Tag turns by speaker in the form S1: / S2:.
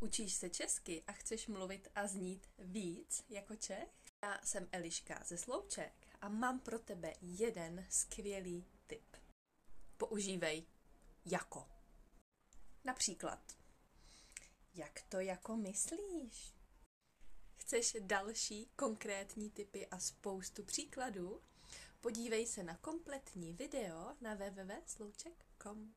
S1: Učíš se česky a chceš mluvit a znít víc jako Čech? Já jsem Eliška ze Slouček a mám pro tebe jeden skvělý tip. Používej jako. Například, jak to jako myslíš? Chceš další konkrétní typy a spoustu příkladů? Podívej se na kompletní video na www.slouček.com.